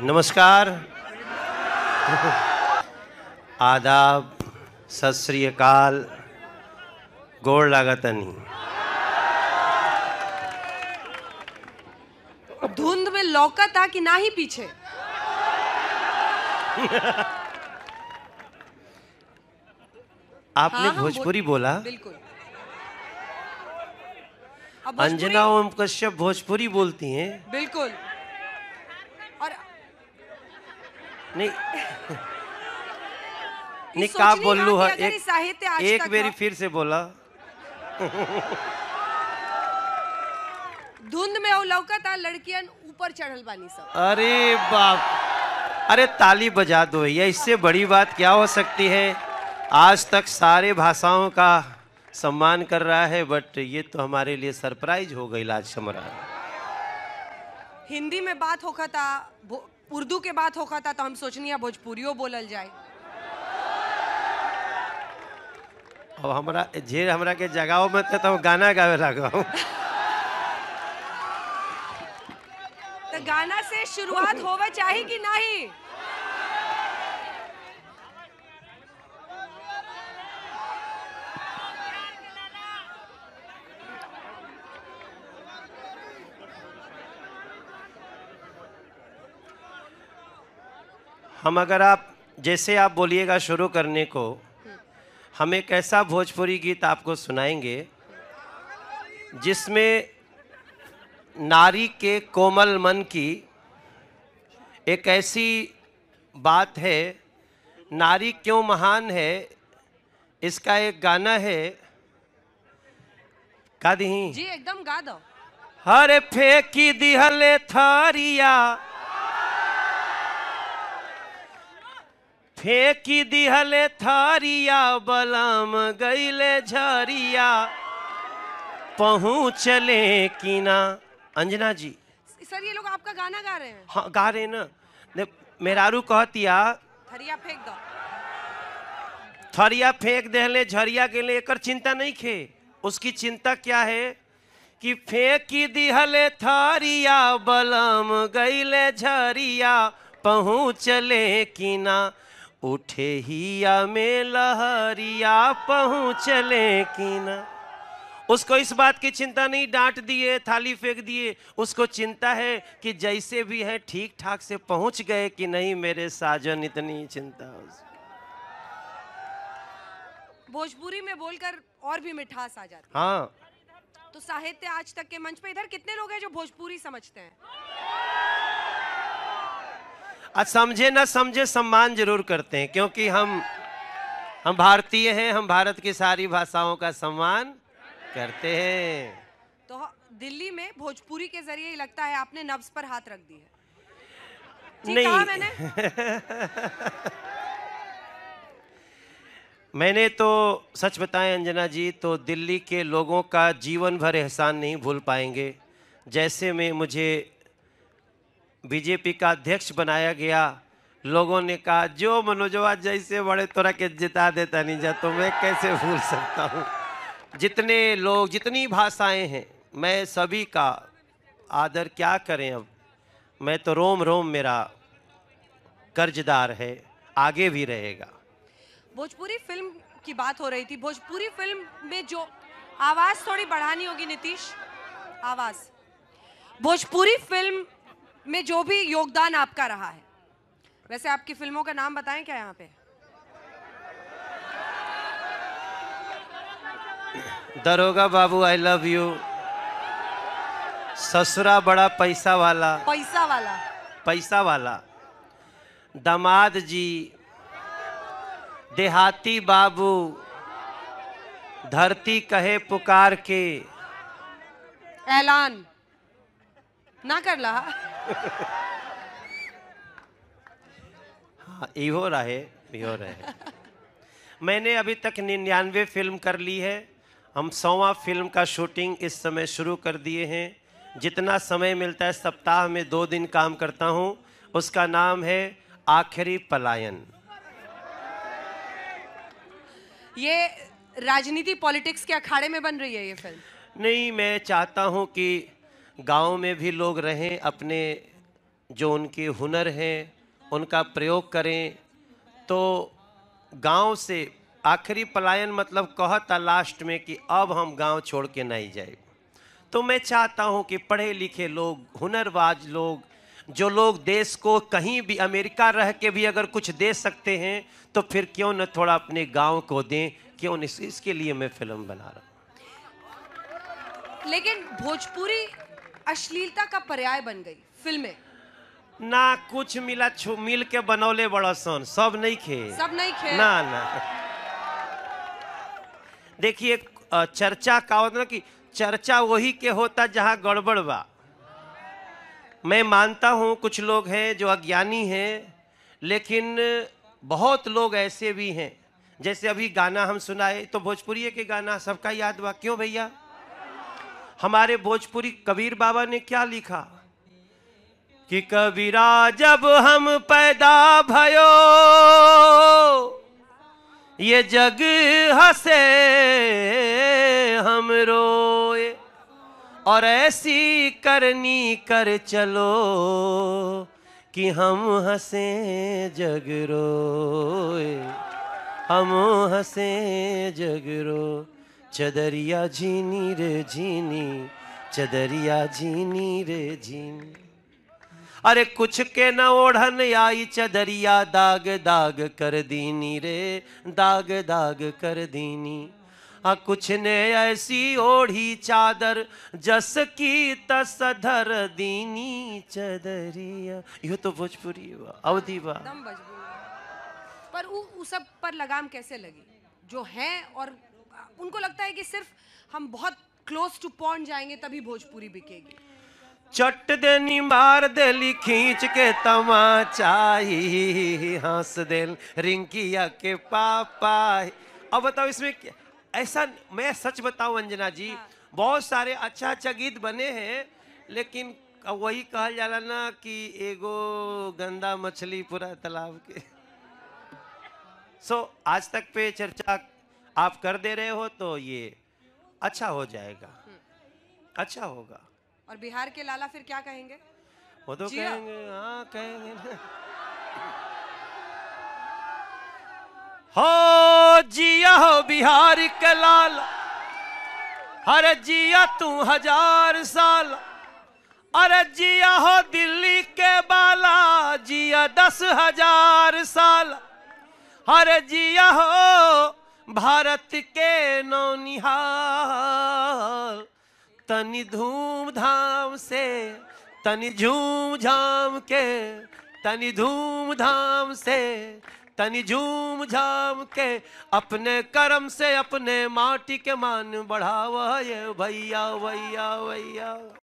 नमस्कार। आदाब सत श्री अकाल। गोड़ लागतनी धुंध में लौका था कि ना ही पीछे? आपने हाँ, हाँ, भोजपुरी बोल- बोला? बिल्कुल। अंजना ओम कश्यप भोजपुरी बोलती हैं। बिल्कुल। और नहीं। नहीं का बोलू हाँ है एक तक बेरी फिर से बोला। धुंध में वो लौका था लड़कियन ऊपर चढ़ल बानी सब। अरे बाप। अरे ताली बजा दो भैया इससे बड़ी बात क्या हो सकती है? आज तक सारे भाषाओं का सम्मान कर रहा है बट ये तो हमारे लिए सरप्राइज़ हो गई लाज हमारा हिंदी में बात होखा था उर्दू के बात होखा था तो हम सोचनी है भोजपुरियो बोलल जाए। अब हमरा जे हमरा के जगाओ में थे तो हम गाना गावे लगा तो गाना से शुरुआत होवे चाहिए कि नहीं? हम अगर आप जैसे आप बोलिएगा शुरू करने को हम एक ऐसा भोजपुरी गीत आपको सुनाएँगे जिसमें नारी के कोमल मन की एक ऐसी बात है नारी क्यों महान है इसका एक गाना है। का दी। जी एकदम गा दो। हरे फेंकी दिहले थारिया फेंकी दिहले थारिया बलम गईले झरिया। पहुँचले की ना अंजना जी। सर ये लोग आपका गाना गा रहे हैं। हाँ गा रहे ना। ने मेहरारू कहतिया थरिया फेंक दो। थरिया फेंक देहले झरिया के लिए एकर चिंता नहीं खे। उसकी चिंता क्या है कि फेंकी दिहले थारिया बलम गईले झरिया। पहुँचले कि ना उठे हिया में लहरिया पहुँचले कि ना उसको इस बात की चिंता नहीं डांट दिए थाली फेंक दिए। उसको चिंता है कि जैसे भी है ठीक ठाक से पहुँच गए कि नहीं मेरे साजन इतनी चिंता भोजपुरी में बोलकर और भी मिठास आ जाती हाँ। तो साहित्य आज तक के मंच पे इधर कितने लोग हैं जो भोजपुरी समझते हैं? समझे ना समझे सम्मान ज़रूर करते हैं क्योंकि हम हम भारतीय हैं हम भारत की सारी भाषाओं का सम्मान करते हैं। तो दिल्ली में भोजपुरी के ज़रिए लगता है आपने नब्ज पर हाथ रख दी है। नहीं। मैंने? मैंने तो सच बताएँ अंजना जी तो दिल्ली के लोगों का जीवन भर एहसान नहीं भूल पाएँगे। जैसे में मुझे बीजेपी का अध्यक्ष बनाया गया। लोगों ने कहा, जो मनोजवा जैसे बड़े तोरा के जिता देता नहीं जा तो मैं कैसे भूल सकता हूँ? जितने लोग, जितनी भाषाएँ हैं, मैं सभी का आदर क्या करें अब? मैं तो रोम रोम मेरा कर्जदार है, आगे भी रहेगा। भोजपुरी फ़िल्म की बात हो रही थी। भोजपुरी फ़िल्म में जो आवाज़ थोड़ी बढ़ानी होगी, नीतीश, आवाज़। भोजपुरी फ़िल्म में जो भी योगदान आपका रहा है। वैसे आपकी फ़िल्मों का नाम बताएँ क्या यहाँ पे? दरोगा बाबू आई लव यू ससुरा बड़ा पैसा वाला। पैसा वाला। पैसा वाला। दामाद जी देहाती बाबू धरती कहे पुकार के। ऐलान। ना कर ला। हाँ इहो रहे इहो रहे। मैंने अभी तक निन्यानवे फ़िल्म कर ली है। हम सौवा फ़िल्म का शूटिंग इस समय शुरू कर दिए हैं। जितना समय मिलता है सप्ताह में दो दिन काम करता हूँ। उसका नाम है आखिरी पलायन। ये राजनीति पॉलिटिक्स के अखाड़े में बन रही है ये फ़िल्म? नहीं मैं चाहता हूँ कि गाँव में भी लोग रहें अपने जो उनके हुनर हैं उनका प्रयोग करें। तो गाँव से आखिरी पलायन मतलब कहता लास्ट में कि अब हम गाँव छोड़ के नहीं जाए। तो मैं चाहता हूँ कि पढ़े लिखे लोग हुनरबाज लोग जो लोग देश को कहीं भी अमेरिका रह के भी अगर कुछ दे सकते हैं तो फिर क्यों न थोड़ा अपने गाँव को दें क्यों इस, इसके लिए मैं फ़िल्म बना रहा हूँ। लेकिन भोजपुरी अश्लीलता का पर्याय बन गई फ़िल्में। ना कुछ मिला छु मिल के बनौले बड़ा सन। सब नहीं खे। सब नहीं खे। ना ना। देखिए चर्चा का होता ना कि चर्चा वही के होता जहाँ गड़बड़ बा। मैं मानता हूँ कुछ लोग हैं जो अज्ञानी हैं लेकिन बहुत लोग ऐसे भी हैं। जैसे अभी गाना हम सुनाए तो भोजपुरी के गाना सबका याद बा। क्यों भैया? हमारे भोजपुरी कबीर बाबा ने क्या लिखा? कि कबीरा जब हम पैदा भयो, ये जग हसे हम रोए। और ऐसी करनी कर चलो कि हम हंसे जग रोए। हम हंसे जग रो चदरिया झीनी रे झीनी चदरिया झीनी रे झीनी अरे कुछ के न ओढ़न आई चदरिया, दाग दाग कर दीनी रे, दाग दाग कर दीनी। आ, कुछ ने ऐसी ओढ़ी चादर, जस की तस धर दीनी चदरिया। यो तो भोजपुरी बा अवधि बा पर उ सब पर लगाम कैसे लगी? जो है और उनको लगता है कि सिर्फ़ हम बहुत क्लोज टू पॉइंट जाएँगे तभी भोजपुरी बिकेगी। चट देनी मार देली खींच के तमाचाई हंस देल रिंकिया के पापा अब बताओ इसमें क्या ऐसा मैं सच बताऊँ अंजना जी बहुत सारे अच्छा अच्छा गीत बने हैं लेकिन वही कहल जाला ना कि एगो गंदा मछली पूरा तालाब के। सो so, आज तक पे चर्चा आप कर दे रहे हो तो ये अच्छा हो जाएगा। अच्छा होगा। और बिहार के लाला फिर क्या कहेंगे? वो तो कहेंगे हाँ कहेंगे हो जिया हो बिहार के लाल। अरे जिया तू हज़ार साल। अरे जिया हो दिल्ली के बाला। जिया दस हज़ार साल। अरे जिया हो भारत के नौनिहाल। तनि धूमधाम से, तनि झूम झाम के, तनि धूमधाम से, तनि झूम झाम के, अपने कर्म से अपने माटी के मान बढ़ावा ये भैया भैया भैया।